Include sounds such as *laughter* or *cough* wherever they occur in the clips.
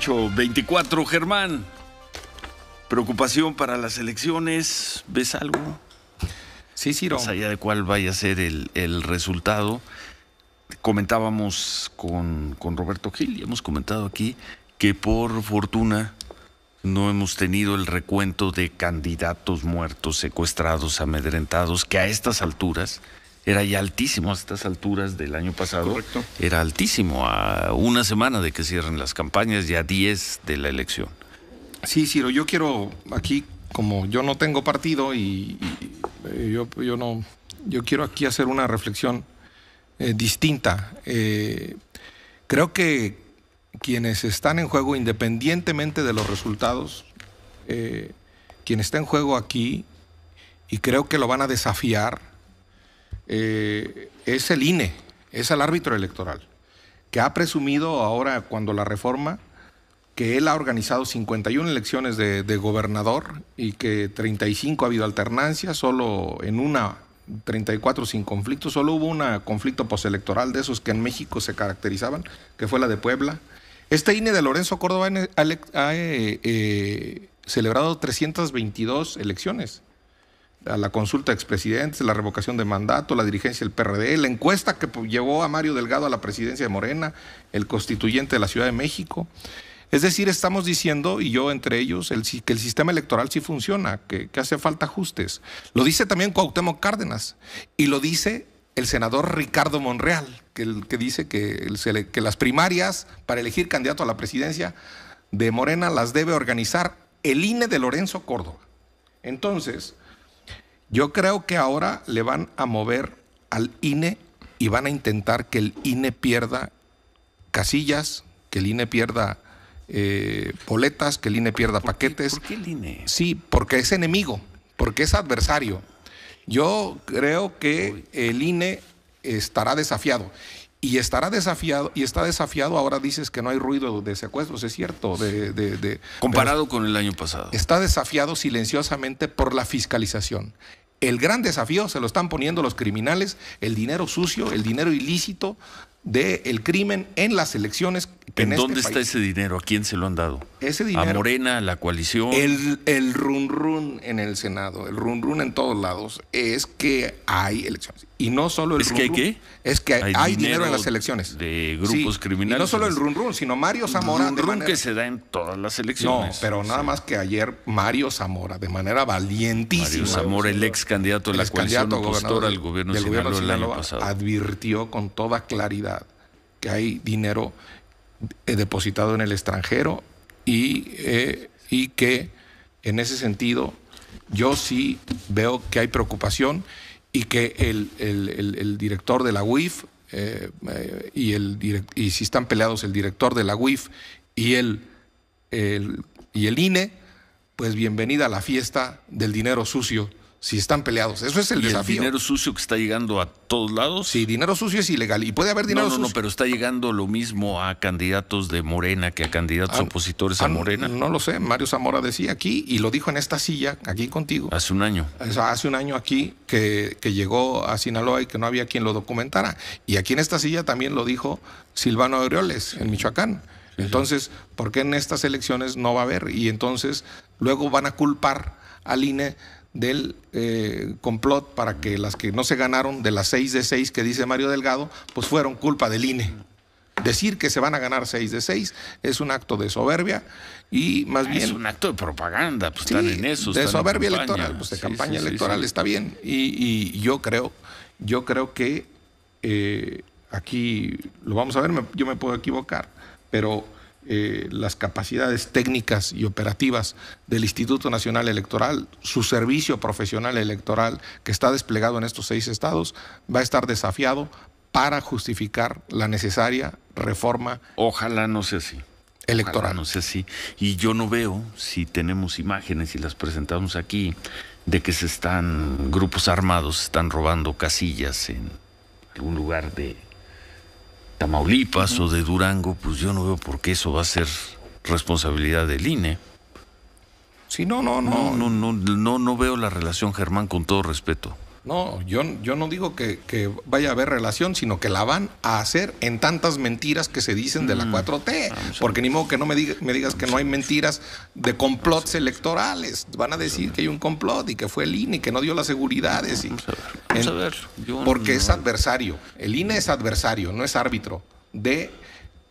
8.24, Germán. Preocupación para las elecciones, ¿ves algo? Sí, Ciro. Más allá de cuál vaya a ser el, el resultado. Comentábamos con, con Roberto Gil y hemos comentado aquí que por fortuna no hemos tenido el recuento de candidatos muertos, secuestrados, amedrentados, que a estas alturas era ya altísimo, a estas alturas del año pasado. Correcto. Era altísimo, a una semana de que cierren las campañas, ya 10 de la elección. Sí, Ciro, yo quiero aquí, como yo no tengo partido y, y, eh, yo, yo no, yo quiero aquí hacer una reflexión eh, distinta. Eh, creo que quienes están en juego, independientemente de los resultados, eh, quien está en juego aquí, y creo que lo van a desafiar, eh, es el INE, es el árbitro electoral, que ha presumido ahora cuando la reforma que él ha organizado 51 elecciones de, gobernador y que 35 ha habido alternancia, solo en una, 34 sin conflicto, solo hubo un conflicto postelectoral de esos que en México se caracterizaban, que fue la de Puebla. Este INE de Lorenzo Córdoba ha, ha eh, eh, celebrado 322 elecciones. La consulta de expresidentes, la revocación de mandato, la dirigencia del PRD, la encuesta que llevó a Mario Delgado a la presidencia de Morena, el constituyente de la Ciudad de México. Es decir, estamos diciendo, y yo entre ellos, el, que el sistema electoral sí funciona, que, hace falta ajustes. Lo dice también Cuauhtémoc Cárdenas y lo dice el senador Ricardo Monreal, que, dice que, que las primarias para elegir candidato a la presidencia de Morena las debe organizar el INE de Lorenzo Córdoba. Entonces, yo creo que ahora le van a mover al INE y van a intentar que el INE pierda casillas, que el INE pierda eh, boletas, que el INE pierda ¿Por paquetes. Qué, ¿Por qué el INE? Sí, porque es enemigo, porque es adversario. Yo creo que el INE estará desafiado. Y estará desafiado, y está desafiado, ahora dices que no hay ruido de secuestros, es cierto. De, de, de Comparado con el año pasado. Está desafiado silenciosamente por la fiscalización. El gran desafío se lo están poniendo los criminales, el dinero sucio, el dinero ilícito del el crimen en las elecciones. ¿En, en dónde este está país. ese dinero? ¿A quién se lo han dado? Ese dinero. ¿A Morena, a la coalición? El, el run run en el Senado, el run run en todos lados, es que hay elecciones. Y no solo el ¿Es run que hay run, qué? Es que hay, hay dinero, dinero, en las elecciones. De grupos sí, criminales. Y no solo el run run, sino Mario Zamora. Run, de run manera... que se da en todas las elecciones. No, pero nada sí. más que ayer Mario Zamora, de manera valientísima. Mario Zamora, el ex candidato de la coalición al gobierno de Sinaloa, gobierno el año pasado. advirtió con toda claridad que hay dinero eh, depositado en el extranjero y, eh, y que en ese sentido yo sí veo que hay preocupación y que el, el, el, director de la UIF eh, y, el, y si están peleados el director de la UIF y el, y el INE, pues bienvenida a la fiesta del dinero sucio si están peleados. Eso es el ¿Y desafío. El dinero sucio que está llegando a todos lados. Sí, dinero sucio es ilegal y puede haber dinero no, no, sucio. No, pero está llegando lo mismo a candidatos de Morena que a candidatos ah, opositores ah, a Morena. No lo sé. Mario Zamora decía aquí y lo dijo en esta silla, aquí contigo. Hace un año. Hace un año aquí que, que llegó a Sinaloa y que no había quien lo documentara. Y aquí en esta silla también lo dijo Silvano Aureoles en Michoacán. Entonces, ¿por qué en estas elecciones no va a haber? Y entonces luego van a culpar al INE del eh, complot para que las que no se ganaron de las seis de seis que dice Mario Delgado, pues fueron culpa del INE. Decir que se van a ganar seis de seis es un acto de soberbia y más bien... Es un acto de propaganda, pues sí, están en eso. De soberbia electoral, pues de sí, campaña sí, electoral, está bien. Y, y, yo creo, yo creo que eh, aquí lo vamos a ver, me, yo me puedo equivocar, pero eh, las capacidades técnicas y operativas del Instituto Nacional Electoral, su servicio profesional electoral que está desplegado en estos seis estados, va a estar desafiado para justificar la necesaria reforma. Ojalá no sea así. Electoral. Ojalá no sea así. Y yo no veo, si tenemos imágenes y las presentamos aquí, de que se están, grupos armados están robando casillas en algún lugar de, Tamaulipas uh -huh. o de Durango, pues yo no veo por qué eso va a ser responsabilidad del INE. Sí, no, no, no. No, no, no, no, no veo la relación, Germán, con todo respeto. No, yo, yo no digo que, que vaya a haber relación, sino que la van a hacer en tantas mentiras que se dicen de la 4T. Porque ni modo que no me, diga- me digas que no hay mentiras de complots electorales. Van a decir que hay un complot y que fue el INE y que no dio las seguridades. y- Vamos a ver. Vamos En- a ver. Yo porque es adversario. El INE es adversario, no es árbitro de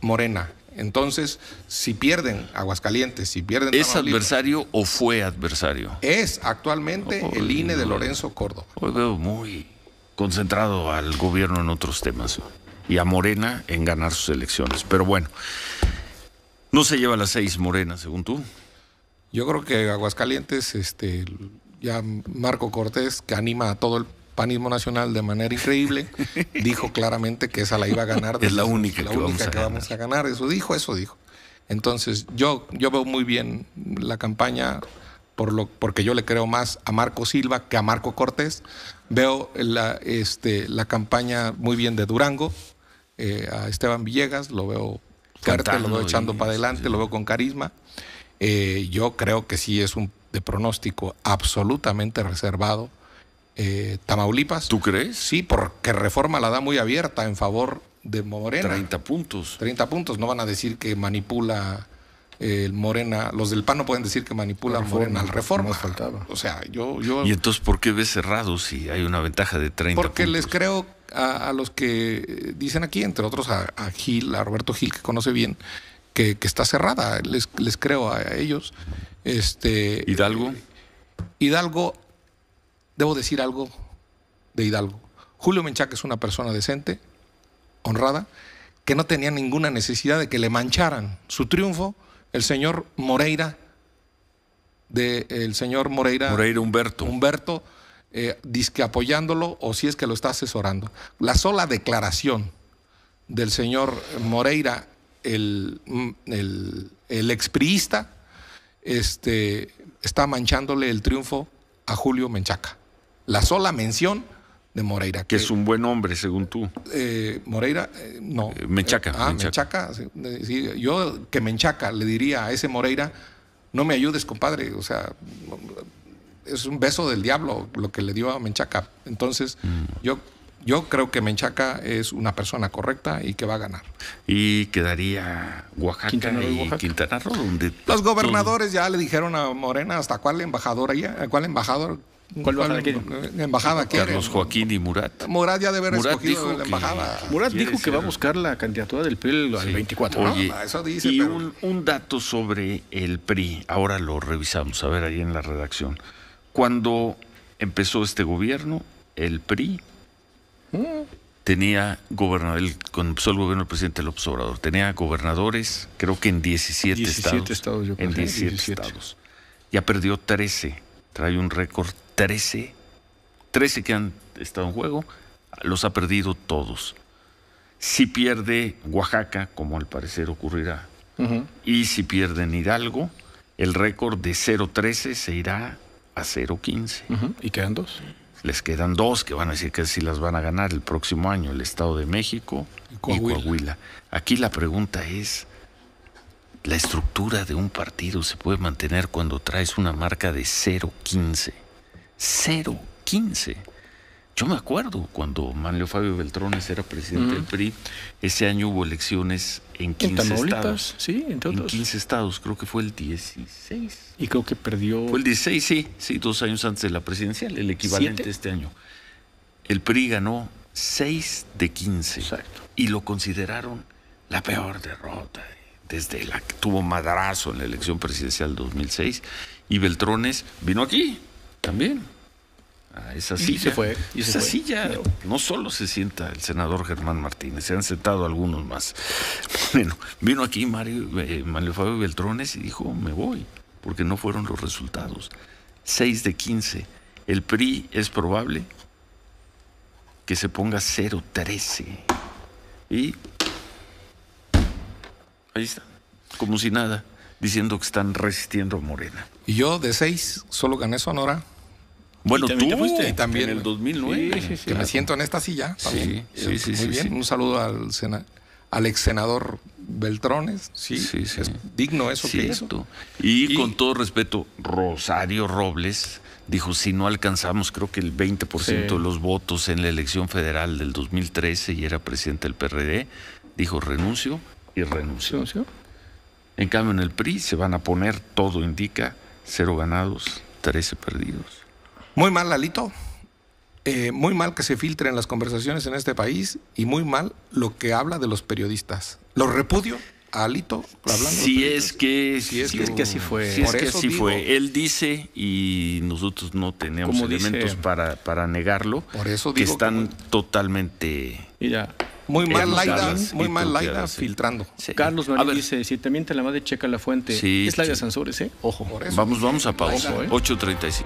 Morena. Entonces, si pierden Aguascalientes, si pierden ¿Es adversario o fue adversario? es actualmente el INE de. Lorenzo Córdoba. Hoy veo muy concentrado al gobierno en otros temas y a Morena en ganar sus elecciones. Pero bueno, no se lleva las seis Morena, según tú. Yo creo que Aguascalientes, este, ya Marco Cortés, que anima a todo el panismo nacional de manera increíble, *laughs* dijo claramente que esa la iba a ganar. Es la única la que única vamos que vamos a ganar. Eso dijo, eso dijo. Entonces, yo, yo veo muy bien la campaña por lo, porque yo le creo más a Marco Silva que a Marco Cortés. Veo la, este, la campaña muy bien de Durango, eh, a Esteban Villegas, lo veo fuerte, Cantando lo veo echando y- para adelante, sí. lo veo con carisma. Eh, yo creo que sí es un de pronóstico absolutamente reservado. Eh, Tamaulipas. ¿Tú crees? Sí, porque Reforma la da muy abierta en favor de Morena. 30 puntos. 30 puntos. No van a decir que manipula eh, el Morena. Los del PAN no pueden decir que manipula Morena al Reforma. faltaba. O sea, yo. yo ¿Y entonces por qué ves cerrado si hay una ventaja de 30 porque puntos? les creo a, a los que eh, dicen aquí, entre otros a, a Gil, a Roberto Gil, que conoce bien, que, que está cerrada. Les, les creo a, ellos. Este, ¿Hidalgo? Hidalgo, debo decir algo de Hidalgo. Julio Menchaca es una persona decente, honrada, que no tenía ninguna necesidad de que le mancharan su triunfo. El señor Moreira, de, el señor Moreira, Moreira Humberto. Humberto, eh, disque apoyándolo o si es que lo está asesorando. La sola declaración del señor Moreira, el, el, el expriista, este, está manchándole el triunfo a Julio Menchaca. La sola mención de Moreira. Que es un buen hombre, según tú. eh, Moreira, eh, no. Eh, Menchaca, ah, Menchaca. Menchaca. sí, eh, sí, yo que Menchaca le diría a ese Moreira, no me ayudes, compadre. O sea, es un beso del diablo lo que le dio a Menchaca. Entonces, Mm. yo, yo creo que Menchaca es una persona correcta y que va a ganar. Y quedaría Oaxaca Quintana Roo y Oaxaca. Quintana Roo, donde Los gobernadores ya le dijeron a Morena hasta cuál embajador allá, cuál embajador. ¿Cuál embajada quieren? eh, embajada quieren? Carlos Joaquín y Murat. Murat ya debe haber Murat escogido dijo la que- embajada. Murat Quiere dijo que va a buscar la candidatura del PRI al Sí. 24. ¿no? Oye, Ah, eso dice, y pero- un, un dato sobre el PRI, ahora lo revisamos, a ver ahí en la redacción. Cuando empezó este gobierno, el PRI tenía gobernador, cuando empezó el gobierno del presidente López Obrador, tenía gobernadores, creo que en 17, 17 estados. estados, yo creo, en sí, 17, 17. estados. Ya perdió 13, trae un récord 13, 13 que han estado en juego, los ha perdido todos. Si pierde Oaxaca, como al parecer ocurrirá, y si pierden Hidalgo, el récord de 0-13 se irá a 0-15. Ujú. Y quedan dos. Les quedan dos que van a decir que sí las van a ganar el próximo año, el Estado de México Y y Coahuila. Coahuila. Aquí la pregunta es, ¿la estructura de un partido se puede mantener cuando traes una marca de 0-15? 0-15. Yo me acuerdo cuando Manlio Fabio Beltrones era presidente del PRI, ese año hubo elecciones en 15 En Tamaulipas, estados. sí, En otros. 15 estados, creo que fue el 16. Y creo que perdió. Fue el 16, sí, sí, dos años antes de la presidencial, el equivalente ¿Siete? este año. El PRI ganó 6 de 15 Exacto. y lo consideraron la peor derrota desde la que tuvo madrazo en la elección presidencial 2006 y Beltrones vino aquí también a esa Y silla. se fue, y se esa fue, silla claro. no solo se sienta el senador Germán Martínez, se han sentado algunos más. *laughs* Bueno, vino aquí Mario, eh, Manuel Fabio Beltrones y dijo, me voy, porque no fueron los resultados. 6 de 15. El PRI es probable que se ponga 0-13. Y ahí está, como si nada, diciendo que están resistiendo a Morena. Y yo de seis solo gané Sonora. Bueno, también tú te fuiste. Y también- en el 2009. Sí, sí, sí. que me siento en esta silla. también. Sí, sí, sí, Muy sí, bien. sí. Un saludo al, sena- al ex senador Beltrones, sí, Sí, sí. es digno eso que hizo. Y, Y- con todo respeto, Rosario Robles dijo, si no alcanzamos creo que el 20% Sí. de los votos en la elección federal del 2013 y era presidente del PRD, dijo renuncio y renunció. ¿Sí, sí? En cambio en el PRI se van a poner, todo indica, cero ganados, 13 perdidos. Muy mal, Lalito. Eh, muy mal que se filtren las conversaciones en este país y muy mal lo que habla de los periodistas. Lo repudio a Alito hablando. Si es que, Si es Si es que así fue. Si es que así digo- fue. Él dice y nosotros no tenemos dice- elementos para, para negarlo. Por eso que digo están que- totalmente. Mira, Muy mal, Laida, muy mal, Laida, filtrando. Sí. Carlos Marín ver, dice, si te miente la madre, checa la fuente. Sí, es la de sí. Sansores, ¿eh? Ojo. Por eso. Vamos, vamos a pausa. Ojo, ¿eh? 8.35.